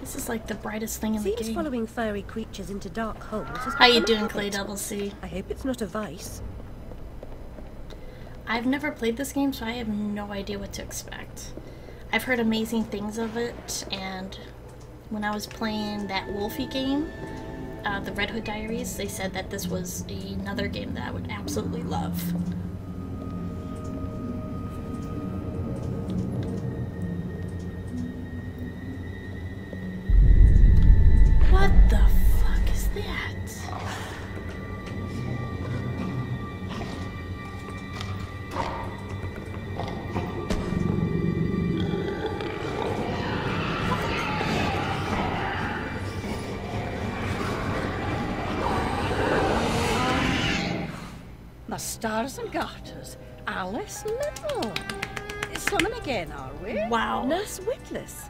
This is like the brightest thing in the Seems game. following furry creatures into dark holes has How you doing. Clay Double C? I hope it's not a vice. I've never played this game, so I have no idea what to expect. I've heard amazing things of it, and when I was playing that Wolfie game, uh, the Red Hood Diaries, they said that this was another game that I would absolutely love. My stars and garters, Alice Liddell. Summon again, are we? Wow. Nurse Witless,